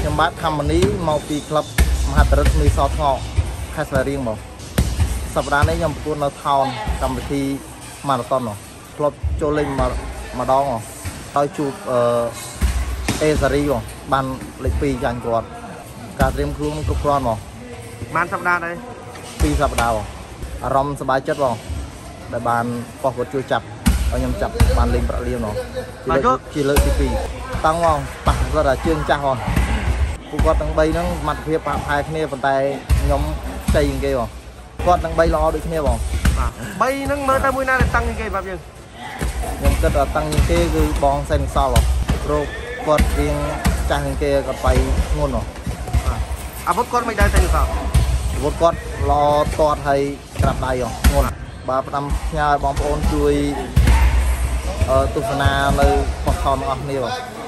ខ្ញុំបាទខមមនីមកពីក្លឹបមហាតរិទ្ធមីសថ្ងោខេត្តស្វាយរៀងមកសប្តាហ៍នេះខ្ញុំប្រកួតនៅថោនកម្មវិធីម៉ារ៉ាតុនក្លឹបចូលលេងមកម្ដងហើយជួបអឺអេសារីបានលេខ2ចាញ់គាត់ការត្រៀមខ្លួនគ្រប់គ្រាន់មកបានសប្តាហ៍ដែរ2សប្តាហ៍បងអារម្មណ៍សប្បាយចិត្តបងដែលបានបោះគាត់ជួយចាប់ឲ្យខ្ញុំចាប់បានលេងប្រាក់លៀមបងជាលើកជាលើកទី2តាំងបងប៉ះគាត់តែជើងចាស់បង ពួកគាត់ទាំង3ហ្នឹងសមត្ថភាពប៉ះផែគ្នាប៉ុន្តែខ្ញុំខ្ចីជាងគេបងគាត់ទាំង3ល្អដូចគ្នាបងបាទ3ហ្នឹងមើលទៅមួយណាដែលតាំងជាងគេបាទយើងខ្ញុំគិតថាតាំងជាងគេគឺបងសែនសល់បងព្រោះគាត់រៀងចាស់ជាងគេគាត់បាយធ្ងន់បងបាទអាវុធគាត់មិនដែរតែសោះព្រោះគាត់ល្អតតហើយក្រាបដៃបងធ្ងន់បាទផ្ដាំផ្ញើឲ្យបងប្អូនជួយអឺទស្សនានៅបោះខោនរបស់គ្នាបង